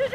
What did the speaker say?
这是